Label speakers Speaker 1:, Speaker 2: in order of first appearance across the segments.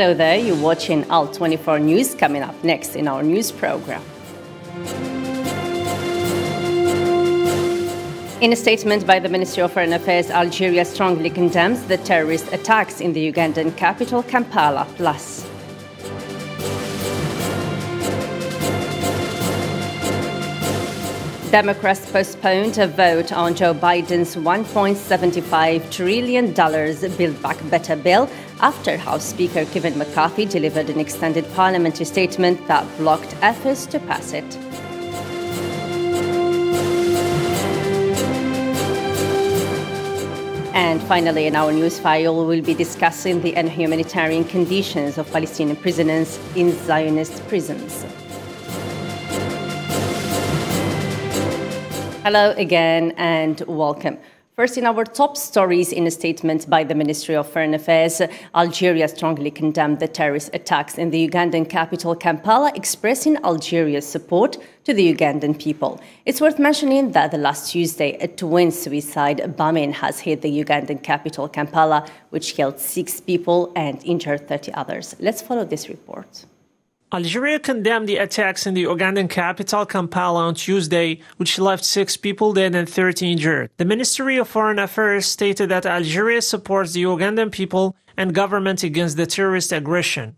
Speaker 1: Hello there, you're watching AL 24 News coming up next in our news program. In a statement by the Ministry of Foreign Affairs, Algeria strongly condemns the terrorist attacks in the Ugandan capital, Kampala. Plus, Democrats postponed a vote on Joe Biden's $1.75 trillion Build Back Better bill after House Speaker Kevin McCarthy delivered an extended parliamentary statement that blocked efforts to pass it. And finally, in our news file, we'll be discussing the inhumanitarian conditions of Palestinian prisoners in Zionist prisons. Hello again and welcome. First, in our top stories in a statement by the Ministry of Foreign Affairs, Algeria strongly condemned the terrorist attacks in the Ugandan capital, Kampala, expressing Algeria's support to the Ugandan people. It's worth mentioning that the last Tuesday, a twin suicide bombing has hit the Ugandan capital, Kampala, which killed six people and injured 30 others. Let's follow this report.
Speaker 2: Algeria condemned the attacks in the Ugandan capital, Kampala, on Tuesday, which left six people dead and 30 injured. The Ministry of Foreign Affairs stated that Algeria supports the Ugandan people and government against the terrorist aggression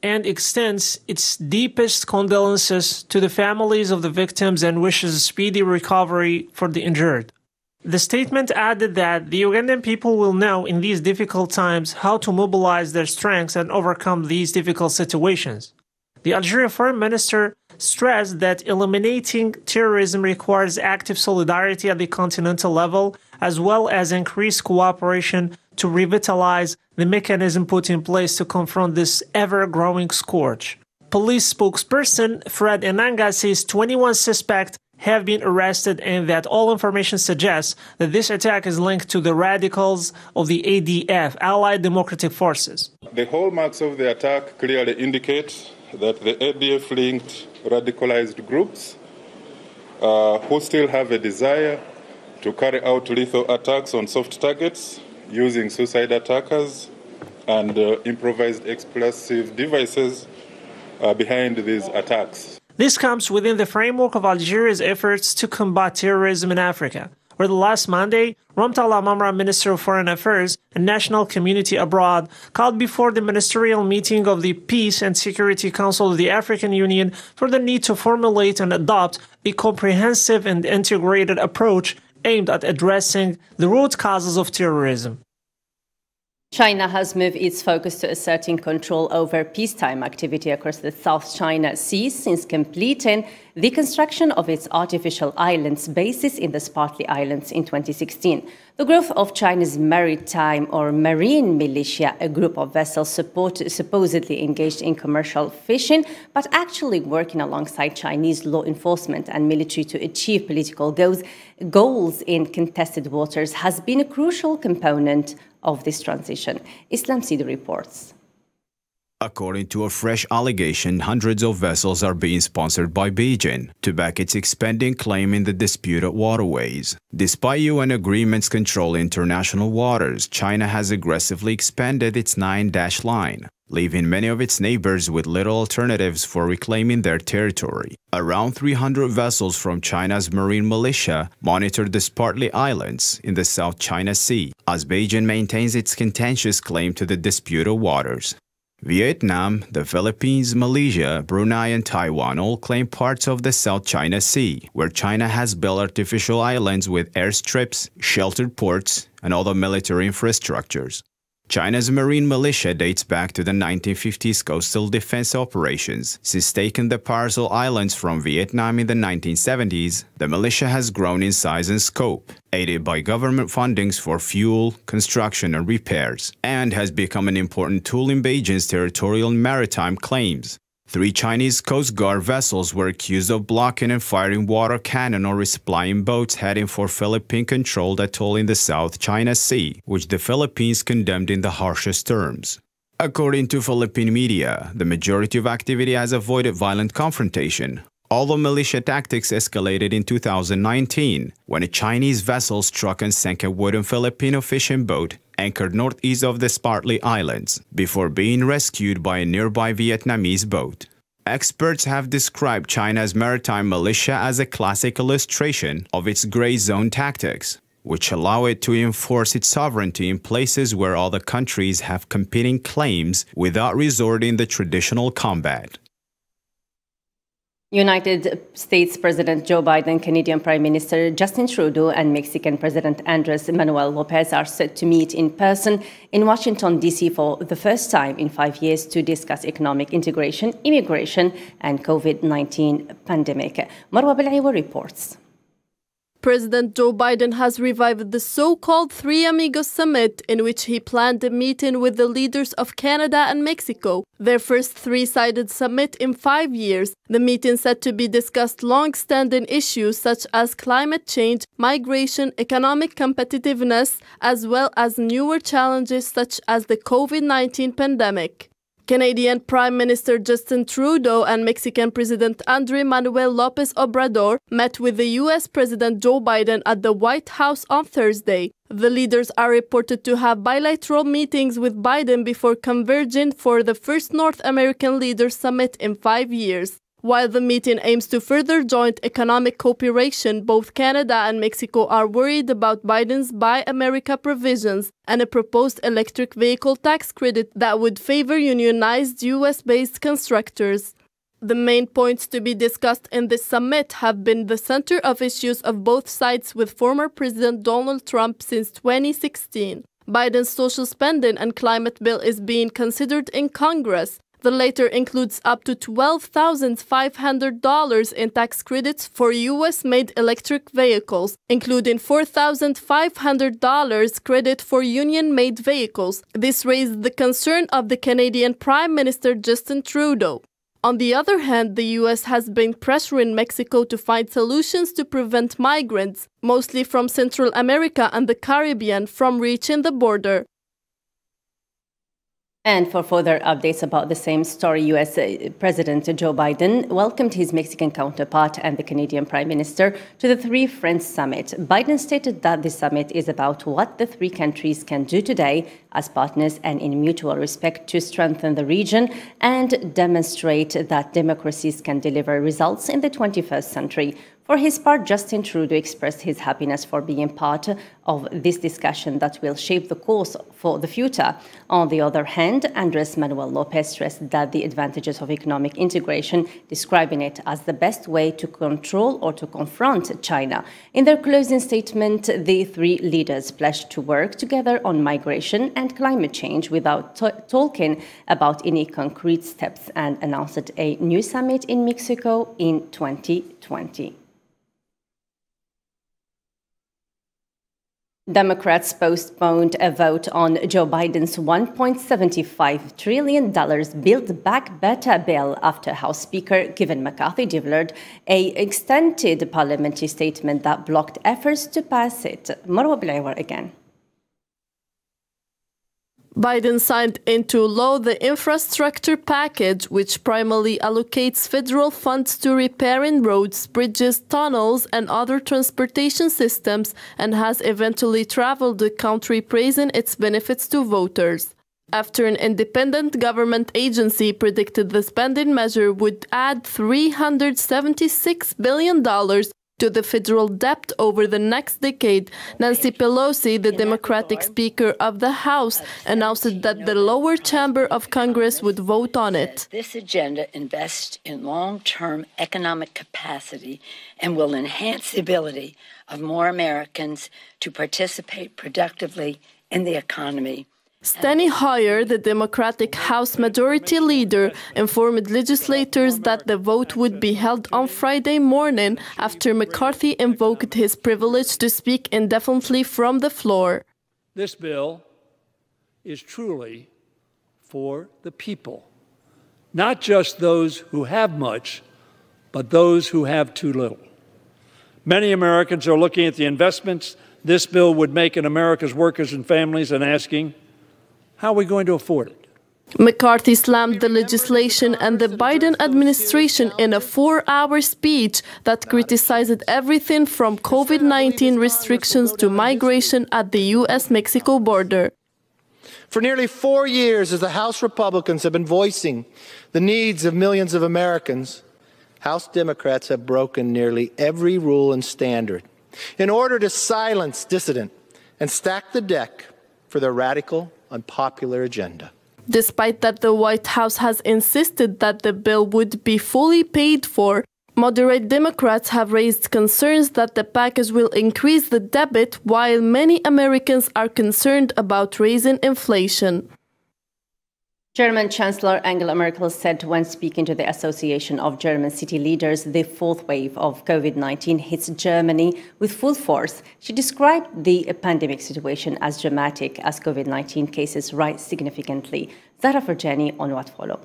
Speaker 2: and extends its deepest condolences to the families of the victims and wishes speedy recovery for the injured. The statement added that the Ugandan people will know in these difficult times how to mobilize their strengths and overcome these difficult situations. The Algerian foreign minister stressed that eliminating terrorism requires active solidarity at the continental level, as well as increased cooperation to revitalize the mechanism put in place to confront this ever growing scourge. Police spokesperson Fred Enanga says 21 suspects have been arrested and that all information suggests that this attack is linked to the radicals of the ADF, Allied Democratic Forces.
Speaker 3: The hallmarks of the attack clearly indicate that the ADF linked radicalized groups uh, who still have a desire to carry out lethal attacks on soft targets using suicide attackers and uh, improvised explosive devices uh, behind these attacks.
Speaker 2: This comes within the framework of Algeria's efforts to combat terrorism in Africa where the last Monday, Ramtane Lamamra, Minister of Foreign Affairs and National Community Abroad, called before the ministerial meeting of the Peace and Security Council of the African Union for the need to formulate and adopt a comprehensive and integrated approach aimed at addressing the root causes of terrorism.
Speaker 1: China has moved its focus to asserting control over peacetime activity across the South China Sea since completing the construction of its artificial islands bases in the Spratly Islands in 2016. The growth of China's maritime or marine militia, a group of vessels support, supposedly engaged in commercial fishing, but actually working alongside Chinese law enforcement and military to achieve political goals, goals in contested waters, has been a crucial component of this transition. Islam Sidi reports.
Speaker 4: According to a fresh allegation, hundreds of vessels are being sponsored by Beijing to back its expanding claim in the disputed waterways. Despite UN agreements controlling international waters, China has aggressively expanded its nine-dash line, leaving many of its neighbors with little alternatives for reclaiming their territory. Around 300 vessels from China's marine militia monitor the Spratly Islands in the South China Sea, as Beijing maintains its contentious claim to the disputed waters. Vietnam, the Philippines, Malaysia, Brunei, and Taiwan all claim parts of the South China Sea, where China has built artificial islands with airstrips, sheltered ports, and other military infrastructures. China's marine militia dates back to the 1950s coastal defense operations. Since taking the Paracel Islands from Vietnam in the 1970s, the militia has grown in size and scope, aided by government fundings for fuel, construction, and repairs, and has become an important tool in Beijing's territorial maritime claims. Three Chinese Coast Guard vessels were accused of blocking and firing water cannon or resupplying boats heading for Philippine-controlled atoll in the South China Sea, which the Philippines condemned in the harshest terms. According to Philippine media, the majority of activity has avoided violent confrontation, although militia tactics escalated in 2019 when a Chinese vessel struck and sank a wooden Filipino fishing boat anchored northeast of the Spratly Islands, before being rescued by a nearby Vietnamese boat. Experts have described China's maritime militia as a classic illustration of its gray zone tactics, which allow it to enforce its sovereignty in places where other countries have competing claims without resorting to traditional combat.
Speaker 1: United States President Joe Biden, Canadian Prime Minister Justin Trudeau, and Mexican President Andres Manuel Lopez are set to meet in person in Washington, D.C. for the first time in five years to discuss economic integration, immigration, and COVID 19 pandemic. Marwa Belaiwa reports.
Speaker 5: President Joe Biden has revived the so called Three Amigos Summit, in which he planned a meeting with the leaders of Canada and Mexico, their first three sided summit in five years. The meeting said to be discussed long standing issues such as climate change, migration, economic competitiveness, as well as newer challenges such as the COVID 19 pandemic. Canadian Prime Minister Justin Trudeau and Mexican President Andrés Manuel López Obrador met with the US President Joe Biden at the White House on Thursday. The leaders are reported to have bilateral meetings with Biden before converging for the first North American Leaders Summit in five years. While the meeting aims to further joint economic cooperation, both Canada and Mexico are worried about Biden's Buy America provisions and a proposed electric vehicle tax credit that would favor unionized US based constructors. The main points to be discussed in this summit have been the center of issues of both sides with former President Donald Trump since 2016. Biden's social spending and climate bill is being considered in Congress, the latter includes up to $12,500 in tax credits for US made electric vehicles, including $4,500 credit for union made vehicles. This raised the concern of the Canadian Prime Minister Justin Trudeau. On the other hand, the US has been pressuring Mexico to find solutions to prevent migrants, mostly from Central America and the Caribbean, from reaching the border.
Speaker 1: And for further updates about the same story, US uh, President Joe Biden welcomed his Mexican counterpart and the Canadian Prime Minister to the Three Friends Summit. Biden stated that the summit is about what the three countries can do today as partners and in mutual respect to strengthen the region and demonstrate that democracies can deliver results in the 21st century. For his part, Justin Trudeau expressed his happiness for being part of this discussion that will shape the course for the future. On the other hand, Andres Manuel Lopez stressed that the advantages of economic integration, describing it as the best way to control or to confront China. In their closing statement, the three leaders pledged to work together on migration and climate change without talking about any concrete steps and announced a new summit in Mexico in 2020. Democrats postponed a vote on Joe Biden's $1.75 trillion Build Back Better bill after House Speaker Kevin McCarthy delivered a extended parliamentary statement that blocked efforts to pass it. Marwa again.
Speaker 5: Biden signed into law the infrastructure package, which primarily allocates federal funds to repairing roads, bridges, tunnels, and other transportation systems, and has eventually traveled the country praising its benefits to voters. After an independent government agency predicted the spending measure would add $376 billion to the federal debt over the next decade, Nancy Pelosi, the Democratic Speaker of the House, announced that the lower chamber of Congress would vote on it.
Speaker 6: This agenda invests in long term economic capacity and will enhance the ability of more Americans to participate productively in the economy
Speaker 5: Steny Hoyer, the Democratic House Majority Leader, informed legislators that the vote would be held on Friday morning after McCarthy invoked his privilege to speak indefinitely from the floor.
Speaker 7: This bill is truly for the people, not just those who have much, but those who have too little. Many Americans are looking at the investments this bill would make in America's workers and families and asking, how are we going to afford it?
Speaker 5: McCarthy slammed the legislation and the Biden administration in a four hour speech that criticized everything from COVID 19 restrictions to migration at the US Mexico border.
Speaker 8: For nearly four years, as the House Republicans have been voicing the needs of millions of Americans, House Democrats have broken nearly every rule and standard in order to silence dissident and stack the deck for their radical, unpopular agenda.
Speaker 5: Despite that, the White House has insisted that the bill would be fully paid for. Moderate Democrats have raised concerns that the package will increase the debit, while many Americans are concerned about raising inflation.
Speaker 1: German Chancellor Angela Merkel said when speaking to the Association of German City Leaders the fourth wave of COVID 19 hits Germany with full force. She described the pandemic situation as dramatic as COVID 19 cases rise significantly. Zara Ferjani on what follow.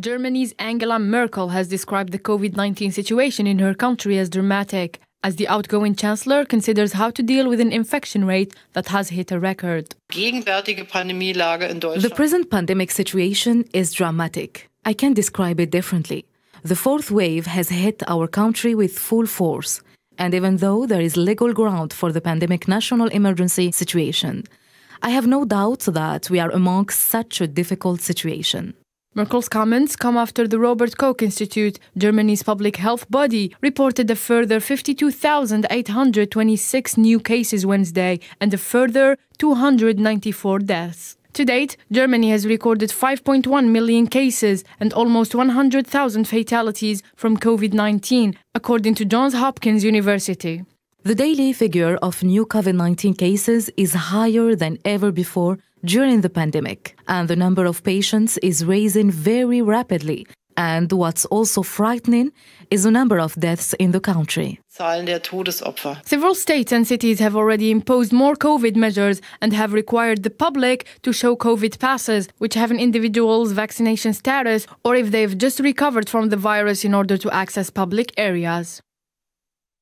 Speaker 9: Germany's Angela Merkel has described the COVID 19 situation in her country as dramatic as the outgoing chancellor considers how to deal with an infection rate that has hit a record.
Speaker 10: The present pandemic situation is dramatic. I can't describe it differently. The fourth wave has hit our country with full force. And even though there is legal ground for the pandemic national emergency situation, I have no doubt that we are amongst such a difficult situation.
Speaker 9: Merkel's comments come after the Robert Koch Institute, Germany's public health body, reported a further 52,826 new cases Wednesday and a further 294 deaths. To date, Germany has recorded 5.1 million cases and almost 100,000 fatalities from COVID 19, according to Johns Hopkins University.
Speaker 10: The daily figure of new COVID 19 cases is higher than ever before during the pandemic, and the number of patients is rising very rapidly. And what's also frightening is the number of deaths in the country.
Speaker 9: Several states and cities have already imposed more COVID measures and have required the public to show COVID passes, which have an individual's vaccination status or if they've just recovered from the virus in order to access public areas.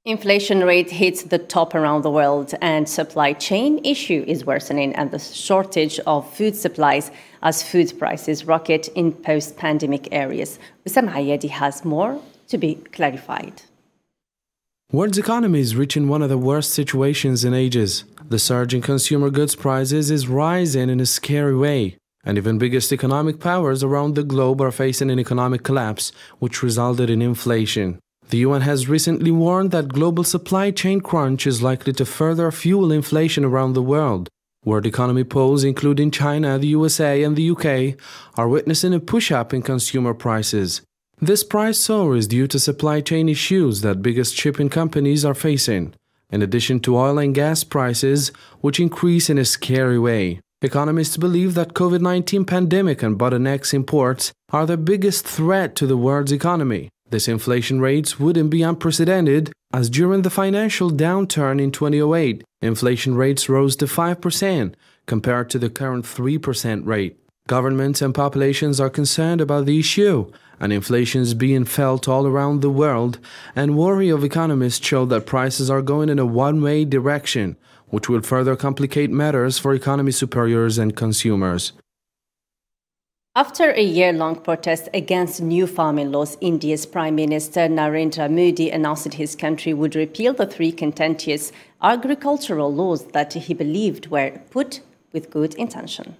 Speaker 1: Inflation rate hits the top around the world and supply chain issue is worsening and the shortage of food supplies as food prices rocket in post-pandemic areas. Wissam Hayedi has more to be clarified.
Speaker 11: World's economy is reaching one of the worst situations in ages. The surge in consumer goods prices is rising in a scary way. And even biggest economic powers around the globe are facing an economic collapse, which resulted in inflation. The UN has recently warned that global supply chain crunch is likely to further fuel inflation around the world. World economy polls, including China, the USA, and the UK, are witnessing a push up in consumer prices. This price soar is due to supply chain issues that biggest shipping companies are facing, in addition to oil and gas prices, which increase in a scary way. Economists believe that COVID-19 pandemic and bottlenecks imports are the biggest threat to the world's economy. This inflation rates wouldn't be unprecedented, as during the financial downturn in 2008, inflation rates rose to 5% compared to the current 3% rate. Governments and populations are concerned about the issue, and inflation is being felt all around the world, and worry of economists show that prices are going in a one-way direction, which will further complicate matters for economy superiors and consumers.
Speaker 1: After a year-long protest against new farming laws, India's Prime Minister Narendra Modi announced his country would repeal the three contentious agricultural laws that he believed were put with good intention.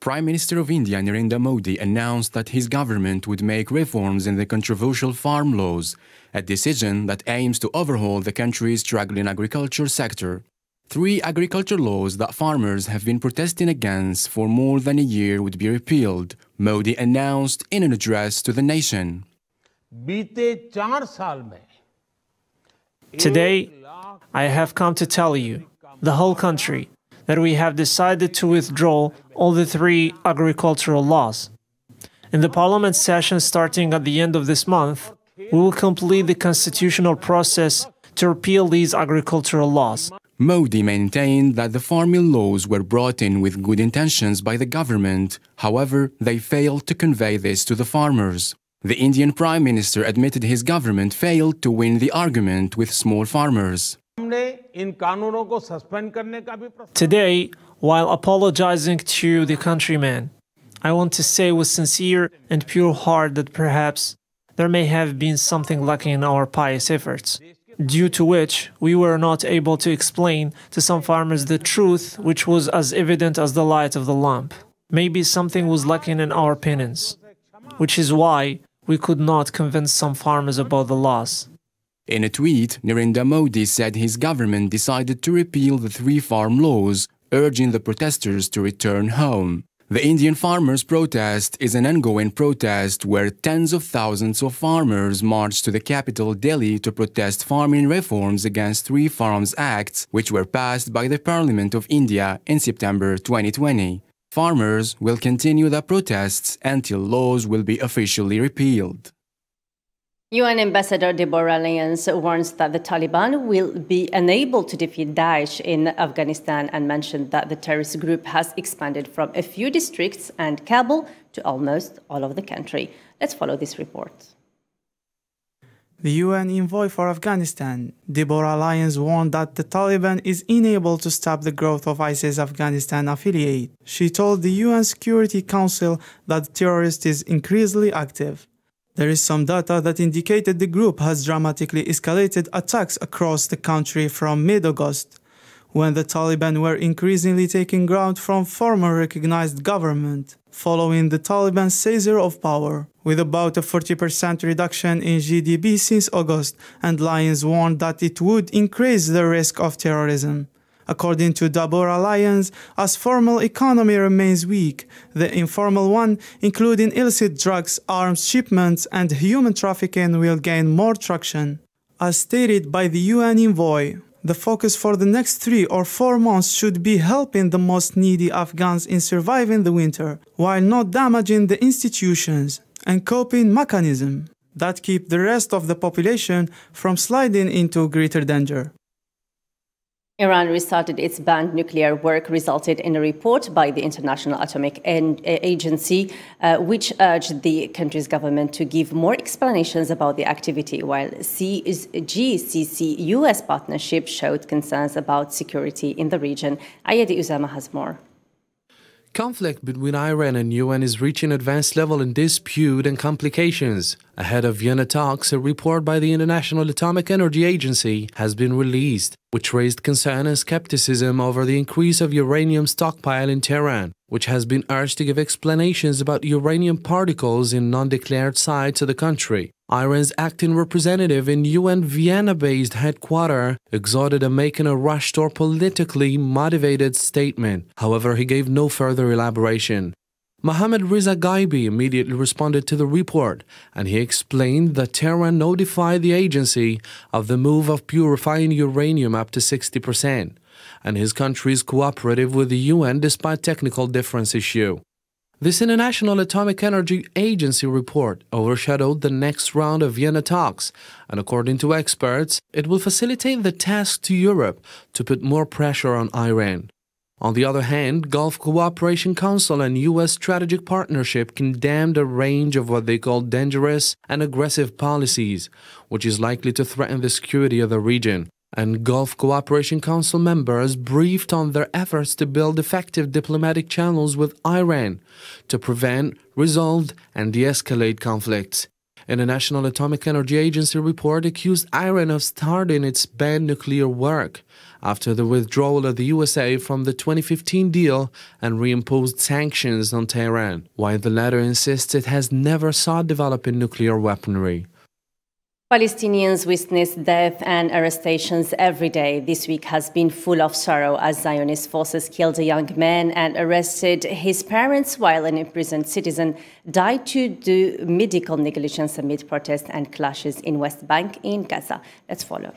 Speaker 12: Prime Minister of India Narendra Modi announced that his government would make reforms in the controversial farm laws, a decision that aims to overhaul the country's struggling agriculture sector. Three agriculture laws that farmers have been protesting against for more than a year would be repealed, Modi announced in an address to the nation.
Speaker 2: Today, I have come to tell you, the whole country, that we have decided to withdraw all the three agricultural laws. In the parliament session starting at the end of this month, we will complete the constitutional process to repeal these agricultural laws.
Speaker 12: Modi maintained that the farming laws were brought in with good intentions by the government, however, they failed to convey this to the farmers. The Indian Prime Minister admitted his government failed to win the argument with small farmers.
Speaker 2: Today, while apologizing to the countrymen, I want to say with sincere and pure heart that perhaps there may have been something lacking in our pious efforts. Due to which we were not able to explain to some farmers the truth, which was as evident as the light of the lamp. Maybe something was lacking in our opinions, which is why we could not convince some farmers about the loss.
Speaker 12: In a tweet, Narendra Modi said his government decided to repeal the three farm laws, urging the protesters to return home. The Indian farmers' protest is an ongoing protest where tens of thousands of farmers marched to the capital Delhi to protest farming reforms against three Farms Acts, which were passed by the Parliament of India in September 2020. Farmers will continue the protests until laws will be officially repealed.
Speaker 1: UN Ambassador Deborah Lyons warns that the Taliban will be unable to defeat Daesh in Afghanistan and mentioned that the terrorist group has expanded from a few districts and Kabul to almost all of the country. Let's follow this report.
Speaker 13: The UN envoy for Afghanistan, Deborah Lyons, warned that the Taliban is unable to stop the growth of ISIS Afghanistan affiliate. She told the UN Security Council that the terrorist is increasingly active. There is some data that indicated the group has dramatically escalated attacks across the country from mid-August, when the Taliban were increasingly taking ground from former recognized government, following the Taliban's seizure of power with about a 40% reduction in GDP since August, and Lyons warned that it would increase the risk of terrorism. According to Deborah Lyons, as formal economy remains weak, the informal one, including illicit drugs, arms shipments, and human trafficking, will gain more traction. As stated by the UN envoy, the focus for the next three or four months should be helping the most needy Afghans in surviving the winter, while not damaging the institutions and coping mechanism that keep the rest of the population from sliding into greater danger.
Speaker 1: Iran restarted its banned nuclear work, resulted in a report by the International Atomic Agency, uh, which urged the country's government to give more explanations about the activity, while GCC US partnership showed concerns about security in the region. Ayadi Usama has more.
Speaker 11: Conflict between Iran and UN is reaching advanced level in dispute and complications. Ahead of Vienna talks, a report by the International Atomic Energy Agency has been released, which raised concern and skepticism over the increase of uranium stockpile in Tehran, which has been urged to give explanations about uranium particles in non-declared sites of the country. Iran's acting representative in UN Vienna-based headquarters exhorted a making a rushed or politically motivated statement. However, he gave no further elaboration. Mohammad Riza Ghaebi immediately responded to the report, and he explained that Tehran notified the agency of the move of purifying uranium up to 60%, and his country is cooperative with the UN despite technical difference issue. This International Atomic Energy Agency report overshadowed the next round of Vienna talks, and according to experts, it will facilitate the task to Europe to put more pressure on Iran. On the other hand, Gulf Cooperation Council and U.S. Strategic Partnership condemned a range of what they call dangerous and aggressive policies, which is likely to threaten the security of the region. And Gulf Cooperation Council members briefed on their efforts to build effective diplomatic channels with Iran to prevent, resolve, and de escalate conflicts. International Atomic Energy Agency report accused Iran of starting its banned nuclear work after the withdrawal of the USA from the 2015 deal and reimposed sanctions on Tehran, while the latter insists it has never sought developing nuclear weaponry.
Speaker 1: Palestinians witness death and arrestations every day. This week has been full of sorrow as Zionist forces killed a young man and arrested his parents while an imprisoned citizen died due to medical negligence amid protests and clashes in West Bank in Gaza. Let's follow.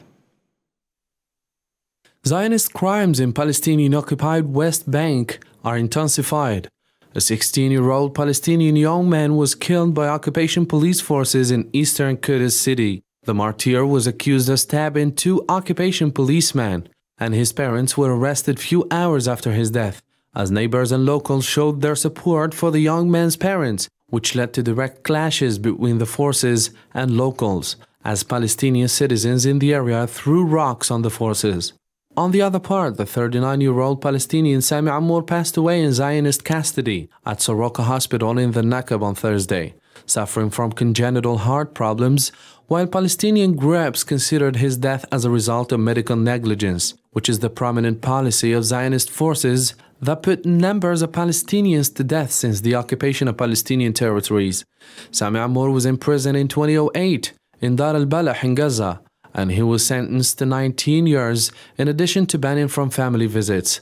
Speaker 11: Zionist crimes in Palestinian occupied West Bank are intensified. A 16 year old Palestinian young man was killed by occupation police forces in eastern Quds city. The martyr was accused of stabbing two occupation policemen, and his parents were arrested few hours after his death, as neighbors and locals showed their support for the young man's parents, which led to direct clashes between the forces and locals, as Palestinian citizens in the area threw rocks on the forces. On the other part, the 39 year old Palestinian Sami Amour passed away in Zionist custody at Soroka Hospital in the Nakab on Thursday. suffering from congenital heart problems, while Palestinian groups considered his death as a result of medical negligence, which is the prominent policy of Zionist forces that put numbers of Palestinians to death since the occupation of Palestinian territories. Sami Amour was imprisoned in 2008 in Deir al-Balah in Gaza, and he was sentenced to 19 years in addition to banning from family visits.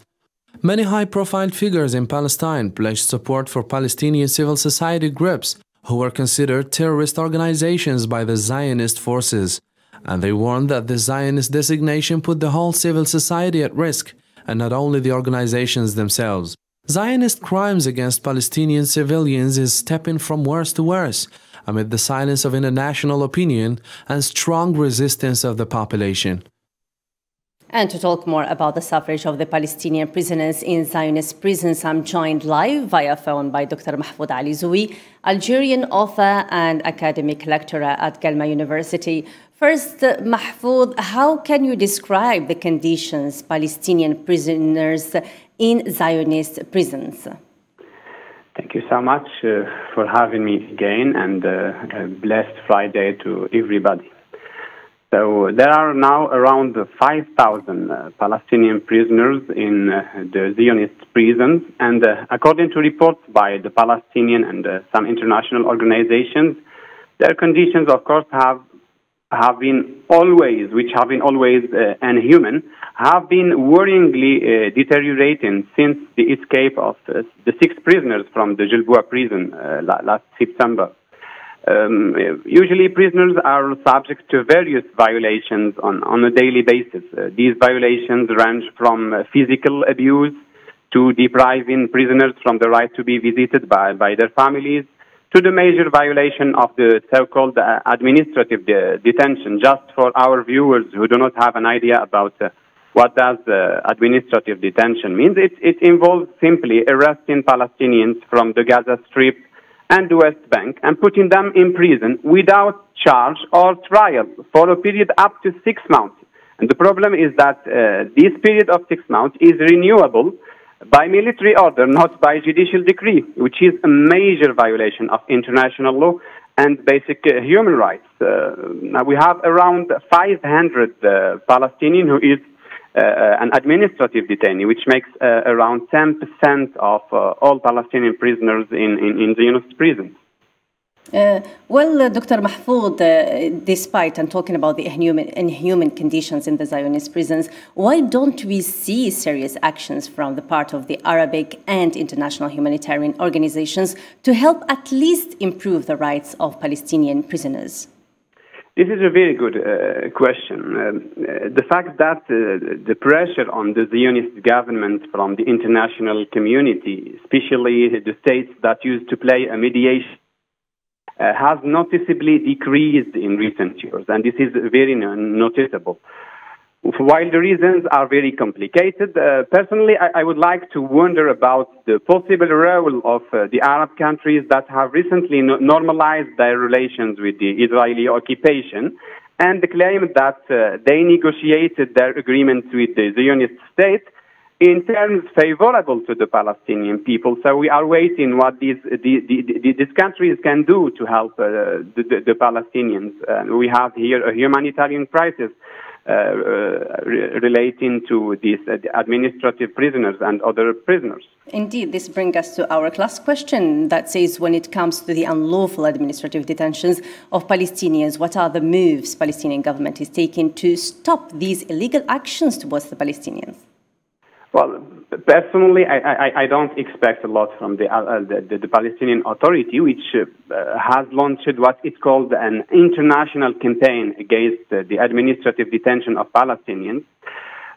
Speaker 11: Many high-profile figures in Palestine pledged support for Palestinian civil society groups who were considered terrorist organizations by the Zionist forces, and they warned that the Zionist designation put the whole civil society at risk, and not only the organizations themselves. Zionist crimes against Palestinian civilians is stepping from worse to worse amid the silence of international opinion and strong resistance of the population.
Speaker 1: And to talk more about the suffrage of the Palestinian prisoners in Zionist prisons, I'm joined live via phone by Dr. Mahfoud Ali Zoui, Algerian author and academic lecturer at Guelma University. First, Mahfoud, how can you describe the conditions Palestinian prisoners in Zionist prisons?
Speaker 14: Thank you so much uh, for having me again and uh, a blessed Friday to everybody. So there are now around 5,000 uh, Palestinian prisoners in uh, the Zionist prisons, and uh, according to reports by the Palestinian and uh, some international organizations, their conditions, of course, have have been always, which have been always uh, inhuman, have been worryingly uh, deteriorating since the escape of the six prisoners from the Gilboa prison last September. Um, usually, prisoners are subject to various violations on, on a daily basis. Uh, these violations range from uh, physical abuse to depriving prisoners from the right to be visited by, by their families to the major violation of the so-called uh, administrative de- detention. Just for our viewers who do not have an idea about uh, what does uh, administrative detention means, it, it involves simply arresting Palestinians from the Gaza Strip and the West Bank and putting them in prison without charge or trial for a period up to six months. And the problem is that uh, this period of six months is renewable by military order, not by judicial decree, which is a major violation of international law and basic uh, human rights. Uh, now we have around 500 uh, Palestinians who is uh, uh, an administrative detainee, which makes uh, around 10% of all Palestinian prisoners in, in, in Zionist prisons.
Speaker 1: Uh, well, uh, Dr. Mahfoud, uh, despite and talking about the inhuman, inhuman, conditions in the Zionist prisons, why don't we see serious actions from the part of the Arabic and international humanitarian organizations to help at least improve the rights of Palestinian prisoners?
Speaker 14: This is a very good uh, question. Uh, uh, the fact that the pressure on the Zionist government from the international community, especially the states that used to play a mediation, uh, has noticeably decreased in recent years, and this is very noticeable. While the reasons are very complicated, uh, personally, I, I, would like to wonder about the possible role of uh, the Arab countries that have recently no normalized their relations with the Israeli occupation and the claim that uh, they negotiated their agreements with the Zionist state in terms favorable to the Palestinian people. So we are waiting what these, the, the, the, these countries can do to help uh, the, the, Palestinians. Uh, we have here a humanitarian crisis uh, uh, relating to these uh, administrative prisoners and other prisoners.
Speaker 1: Indeed, this brings us to our last question that says when it comes to the unlawful administrative detentions of Palestinians, what are the moves Palestinian government is taking to stop these illegal actions towards the Palestinians?
Speaker 14: Well, personally, I, I, I, don't expect a lot from the, uh, the, the, Palestinian Authority, which uh, has launched what is called an international campaign against uh, the administrative detention of Palestinians.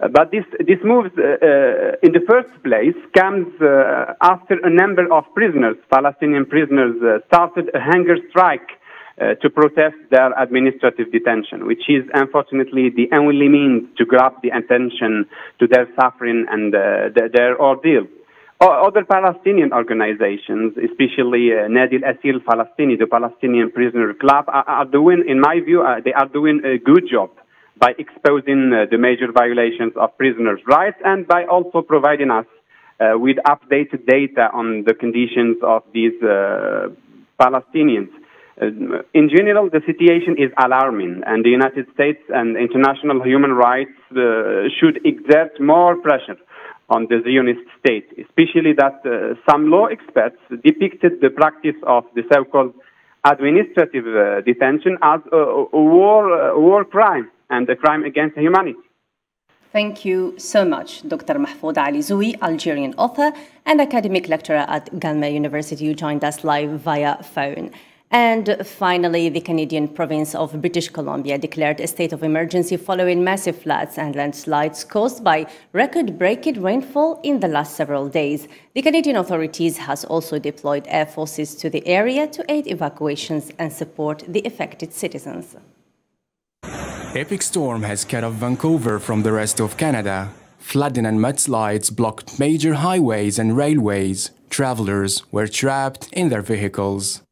Speaker 14: Uh, but this, this move, uh, uh, in the first place, comes after a number of prisoners, Palestinian prisoners, started a hunger strike uh, to protest their administrative detention, which is unfortunately the only means to grab the attention to their suffering and uh, their, their ordeal. Other Palestinian organizations, especially uh, Nadi al-Asir Palestini, the Palestinian Prisoner Club, are, are doing, in my view, uh, they are doing a good job by exposing uh, the major violations of prisoners' rights and by also providing us uh, with updated data on the conditions of these uh, Palestinians. Uh, in general, the situation is alarming, and the United States and international human rights uh, should exert more pressure on the Zionist state, especially that uh, some law experts depicted the practice of the so-called administrative uh, detention as a, a war, a war crime and a crime against humanity.
Speaker 1: Thank you so much, Dr. Mahfoud Ali Zoui, Algerian author and academic lecturer at Guelma University, who joined us live via phone. And finally, the Canadian province of British Columbia declared a state of emergency following massive floods and landslides caused by record-breaking rainfall in the last several days. The Canadian authorities has also deployed air forces to the area to aid evacuations and support the affected citizens.
Speaker 12: Epic storm has cut off Vancouver from the rest of Canada. Flooding and mudslides blocked major highways and railways. Travelers were trapped in their vehicles.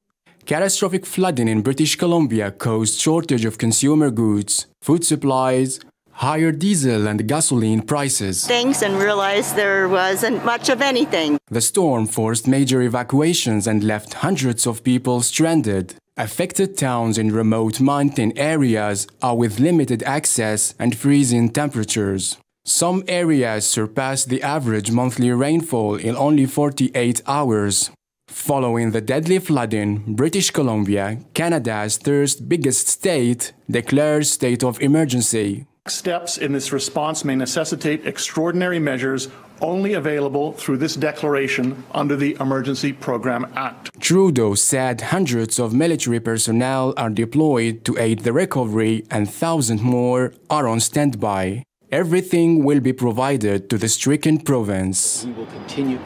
Speaker 12: Catastrophic flooding in British Columbia caused shortage of consumer goods, food supplies, higher diesel and gasoline prices.
Speaker 15: Things and realized there wasn't much of anything.
Speaker 12: The storm forced major evacuations and left hundreds of people stranded. Affected towns in remote mountain areas are with limited access and freezing temperatures. Some areas surpassed the average monthly rainfall in only 48 hours. Following the deadly flooding, British Columbia, Canada's third biggest state, declares state of emergency.
Speaker 16: Steps in this response may necessitate extraordinary measures only available through this declaration under the Emergency Program Act.
Speaker 12: Trudeau said hundreds of military personnel are deployed to aid the recovery and thousands more are on standby. Everything will be provided to the stricken province.
Speaker 17: We will continue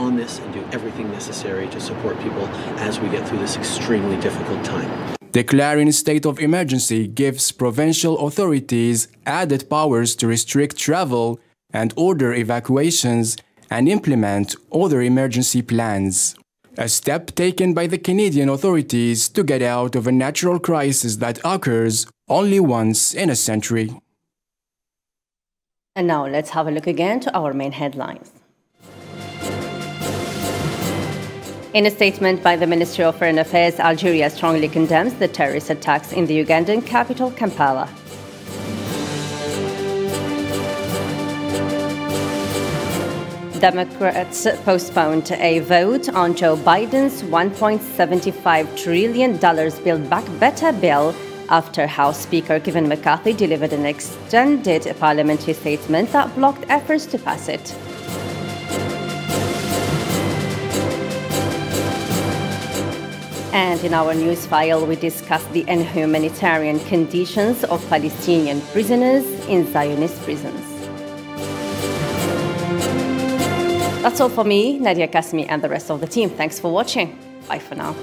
Speaker 17: on this and do everything necessary to support people as we get through this extremely difficult time.
Speaker 12: Declaring a state of emergency gives provincial authorities added powers to restrict travel and order evacuations and implement other emergency plans. A step taken by the Canadian authorities to get out of a natural crisis that occurs only once in a century.
Speaker 1: And now let's have a look again to our main headlines. In a statement by the Ministry of Foreign Affairs, Algeria strongly condemns the terrorist attacks in the Ugandan capital, Kampala. Democrats postponed a vote on Joe Biden's $1.75 trillion Build Back Better bill after House Speaker Kevin McCarthy delivered an extended parliamentary statement that blocked efforts to pass it. And in our news file, we discuss the inhumanitarian conditions of Palestinian prisoners in Zionist prisons. That's all for me, Nadia Kasmi, and the rest of the team. Thanks for watching. Bye for now.